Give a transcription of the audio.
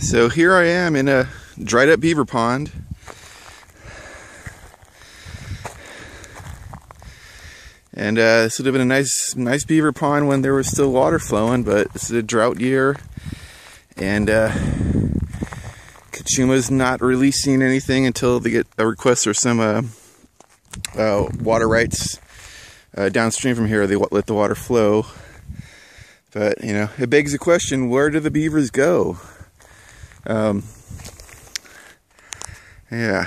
So here I am in a dried up beaver pond. And uh, this would have been a nice, nice beaver pond when there was still water flowing, but this is a drought year, and uh, Cachuma's not releasing anything until they get a request for some uh, uh, water rights uh, downstream from here. They let the water flow, but you know it begs the question: Where do the beavers go? Um, yeah.